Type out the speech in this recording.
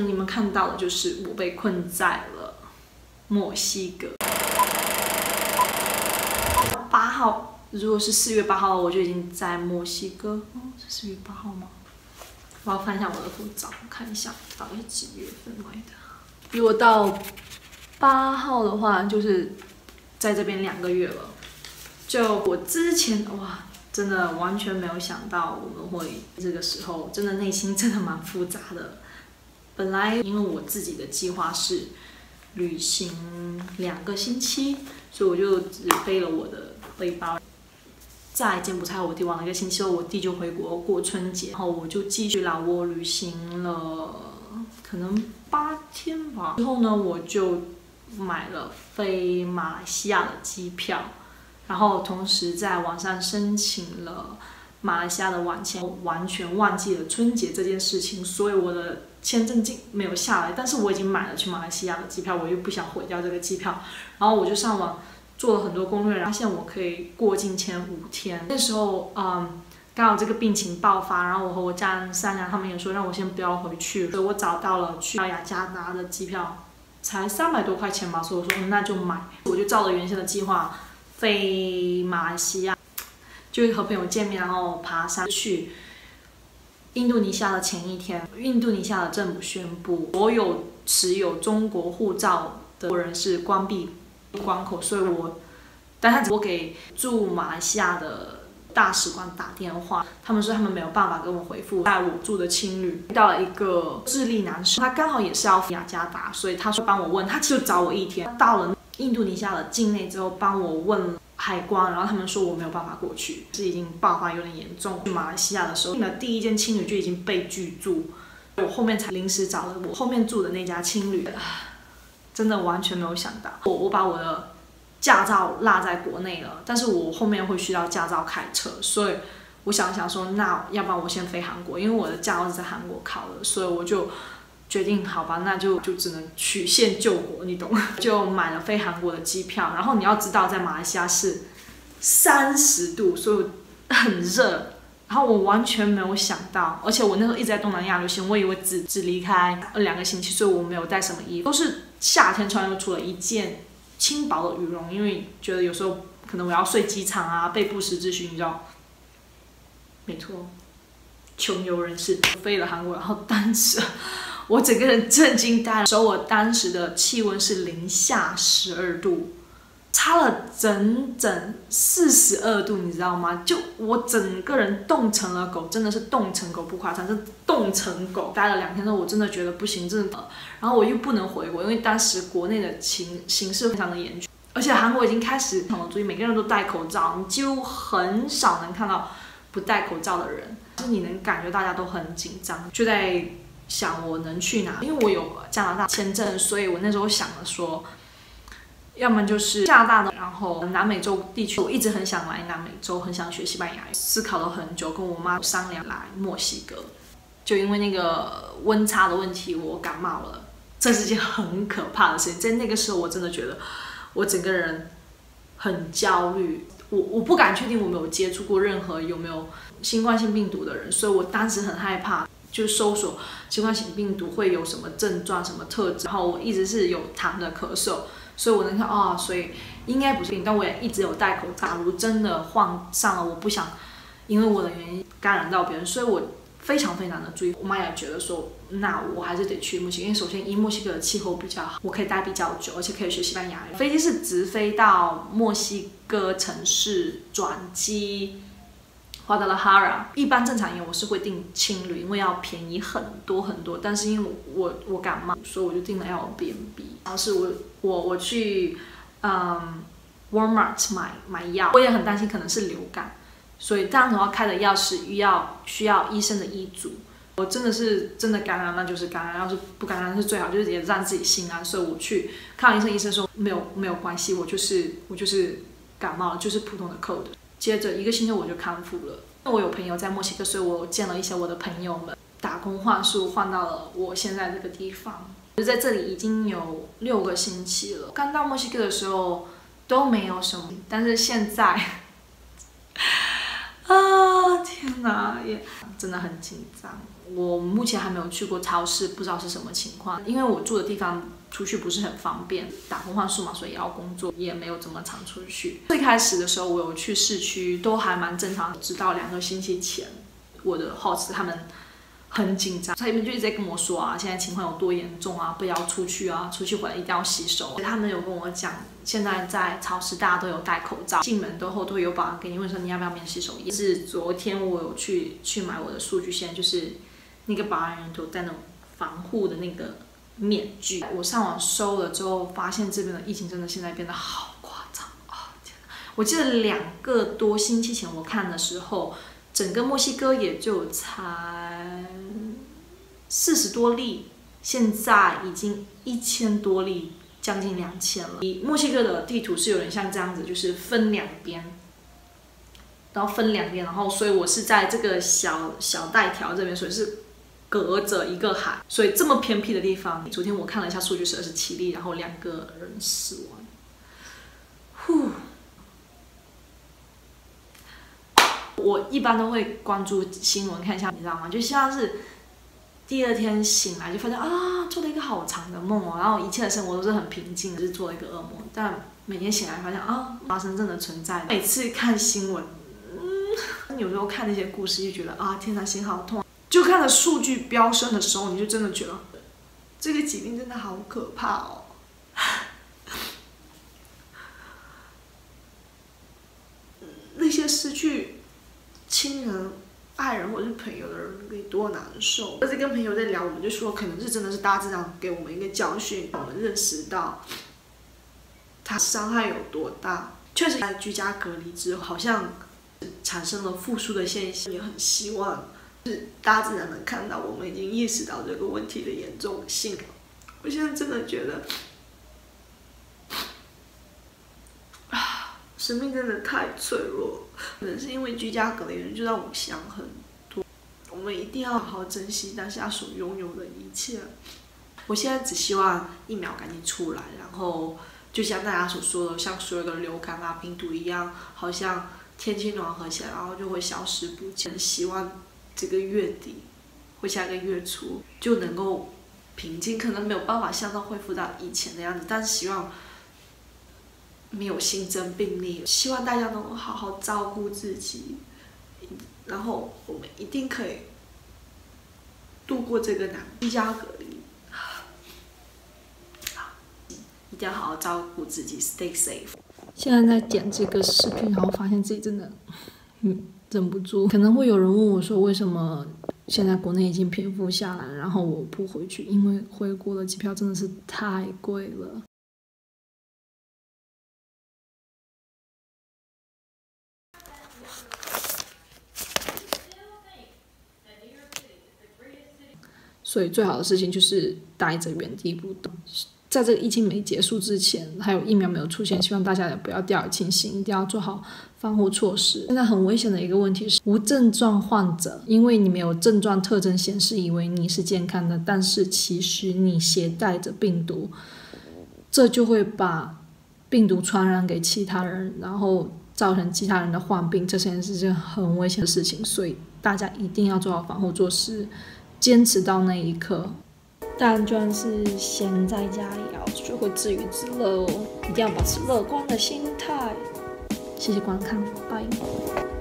你们看到的就是我被困在了墨西哥。八号，如果是四月八号，我就已经在墨西哥。哦，是四月八号吗？我要翻一下我的护照，看一下到底是几月份来的。如果到八号的话，就是在这边两个月了。就我之前哇，真的完全没有想到我们会这个时候，真的内心真的蛮复杂的。本来因为我自己的计划是旅行两个星期，所以我就只背了我的背包，在柬埔寨我弟玩了一个星期后，我弟就回国过春节，然后我就继续老挝旅行了可能八天吧。之后呢，我就买了飞马来西亚的机票。然后同时在网上申请了马来西亚的网签，完全忘记了春节这件事情，所以我的签证进没有下来。但是我已经买了去马来西亚的机票，我又不想毁掉这个机票，然后我就上网做了很多攻略，发现我可以过境签五天。那时候，嗯，刚好这个病情爆发，然后我和我家人商量，他们也说让我先不要回去，所以我找到了去雅加达的机票，才三百多块钱吧，所以我说那就买，我就照着原先的计划。飞马来西亚，就是和朋友见面，然后爬山去印度尼西亚的前一天，印度尼西亚的政府宣布，所有持有中国护照的人是关闭关口，所以我，但他我给驻马来西亚的大使馆打电话，他们说他们没有办法给我回复。在我住的青旅遇到了一个智利男士，他刚好也是要雅加达，所以他说帮我问，他就找我一天，到了。印度尼西亚的境内之后，帮我问海关，然后他们说我没有办法过去，是已经爆发有点严重。去马来西亚的时候，订的第一间青旅就已经被拒住，我后面才临时找了我后面住的那家青旅。真的完全没有想到，我我把我的驾照落在国内了，但是我后面会需要驾照开车，所以我想想说，那要不然我先飞韩国，因为我的驾照是在韩国考的，所以我就。决定好吧，那就就只能曲线救国，你懂？就买了飞韩国的机票。然后你要知道，在马来西亚是三十度，所以很热。然后我完全没有想到，而且我那时候一直在东南亚旅行，我以为只只离开两个星期，所以我没有带什么衣服，都是夏天穿，又出了一件轻薄的羽绒，因为觉得有时候可能我要睡机场啊，被不时之需，你知道？没错，穷游人士飞了韩国，然后当时。我整个人震惊呆了。首尔当时的气温是零下十二度，差了整整四十二度，你知道吗？就我整个人冻成了狗，真的是冻成狗不夸张，是冻成狗。待了两天之后，我真的觉得不行，真的。然后我又不能回国，因为当时国内的情形势非常的严峻，而且韩国已经开始非常注意，每个人都戴口罩，你几乎很少能看到不戴口罩的人，就是你能感觉大家都很紧张，就在。想我能去哪？因为我有加拿大签证，所以我那时候想了说，要么就是加拿大的，然后南美洲地区，我一直很想来南美洲，很想学西班牙，思考了很久，跟我妈商量来墨西哥，就因为那个温差的问题，我感冒了，这是件很可怕的事情。在那个时候，我真的觉得我整个人很焦虑，我我不敢确定我没有接触过任何有没有新冠性病毒的人，所以我当时很害怕。就搜索新冠型病毒会有什么症状、什么特质，然后我一直是有痰的咳嗽，所以我能看啊，所以应该不是病，但我也一直有戴口罩。假如真的患上了，我不想因为我的原因感染到别人，所以我非常非常的注意。我妈也觉得说，那我还是得去墨西哥，因为首先因墨西哥的气候比较好，我可以待比较久，而且可以学西班牙语。飞机是直飞到墨西哥城市转机。花德拉哈拉，一般正常人我是会订青旅，因为要便宜很多很多。但是因为我我感冒，所以我就订了 Airbnb。然后是我我我去嗯 Walmart 买买药，我也很担心可能是流感，所以当时我要开的药是需要需要医生的医嘱。我真的是真的感染，那就是感染；要是不感染是最好，就是也让自己心安。所以我去看医生，医生说没有没有关系，我就是我就是感冒，就是普通的 cold。接着一个星期我就康复了。那我有朋友在墨西哥，所以我见了一些我的朋友们，打工换宿换到了我现在这个地方。就在这里已经有六个星期了。刚到墨西哥的时候都没有什么，但是现在，啊天哪，也真的很紧张。我目前还没有去过超市，不知道是什么情况。因为我住的地方出去不是很方便，打工换数嘛，所以也要工作，也没有怎么常出去。最开始的时候，我有去市区，都还蛮正常。直到两个星期前，我的 host 他们。很紧张，他们就一直在跟我说啊，现在情况有多严重啊，不要出去啊，出去回来一定要洗手。他们有跟我讲，现在在超市大家都有戴口罩，进门都后都会有保安给你问说你要不要免洗手液。是昨天我有去去买我的数据线，就是那个保安人都戴那种防护的那个面具。我上网搜了之后，发现这边的疫情真的现在变得好夸张啊！天我记得两个多星期前我看的时候。整个墨西哥也就才四十多例，现在已经一千多例，将近两千了。墨西哥的地图是有点像这样子，就是分两边，然后分两边，然后所以我是在这个小小带条这边，所以是隔着一个海，所以这么偏僻的地方，昨天我看了一下数据是二十七例，然后两个人死亡，呼。我一般都会关注新闻看一下，你知道吗？就像是第二天醒来就发现啊，做了一个好长的梦哦，然后一切的生活都是很平静，是做了一个噩梦。但每天醒来发现啊，发生真的存在。每次看新闻，嗯，有时候看那些故事就觉得啊，天哪，心好痛。就看着数据飙升的时候，你就真的觉得这个疾病真的好可怕哦。那些失去。亲人、爱人或者是朋友的人，可以多难受。而且跟朋友在聊，我们就说，可能是真的是大自然给我们一个教训，我们认识到它伤害有多大。确实，在居家隔离之后，好像产生了复苏的现象。也很希望是大自然能看到，我们已经意识到这个问题的严重性了。我现在真的觉得啊。生命真的太脆弱，可能是因为居家隔离，就让我想很多。我们一定要好好珍惜当下所拥有的一切。我现在只希望疫苗赶紧出来，然后就像大家所说的，像所有的流感啊、病毒一样，好像天气暖和起来，然后就会消失不见。希望这个月底或下个月初就能够平静，可能没有办法像到恢复到以前的样子，但是希望。没有新增病例，希望大家能够好好照顾自己，然后我们一定可以度过这个难居家隔离。一定要好好照顾自己，stay safe。现在在剪这个视频，然后发现自己真的，嗯，忍不住。可能会有人问我说，为什么现在国内已经平复下来，然后我不回去？因为回国的机票真的是太贵了。所以最好的事情就是待着原地不动，在这个疫情没结束之前，还有疫苗没有出现，希望大家也不要掉以轻心，一定要做好防护措施。现在很危险的一个问题是，无症状患者，因为你没有症状特征显示，以为你是健康的，但是其实你携带着病毒，这就会把病毒传染给其他人，然后造成其他人的患病，这件事是件很危险的事情，所以大家一定要做好防护措施。坚持到那一刻，但就算是闲在家里，也要学会自娱自乐哦，一定要保持乐观的心态。谢谢观看，拜。